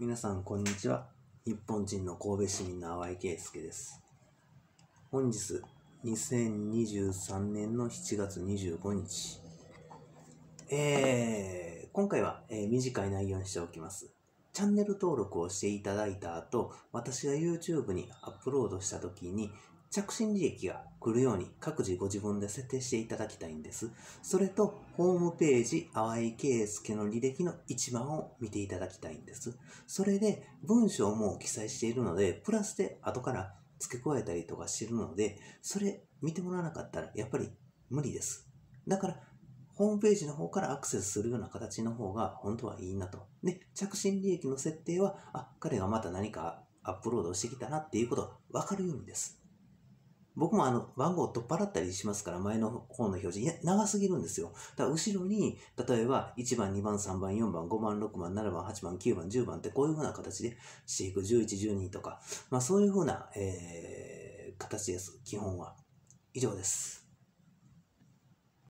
皆さんこんにちは。日本人の神戸市民の淡井圭介です。本日2023年の7月25日。えー、今回は、えー短い内容にしておきます。チャンネル登録をしていただいた後私が YouTube にアップロードした時に着信履歴が来るように各自ご自分で設定していただきたいんです。それと、ホームページ、淡井圭介の履歴の一番を見ていただきたいんです。それで、文章も記載しているので、プラスで後から付け加えたりとかしてるので、それ見てもらわなかったらやっぱり無理です。だから、ホームページの方からアクセスするような形の方が本当はいいなと。で、着信履歴の設定は、あ、彼がまた何かアップロードしてきたなっていうことがわかるようにです。僕もあの番号を取っ払ったりしますから、前の方の表示、いや、長すぎるんですよ。だから後ろに、例えば1番、2番、3番、4番、5番、6番、7番、8番、9番、10番ってこういうふうな形で飼育、11、12とか、まあそういうふうな、えー形です、基本は。以上です。